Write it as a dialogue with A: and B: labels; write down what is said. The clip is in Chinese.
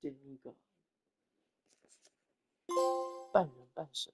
A: 第一个半人半神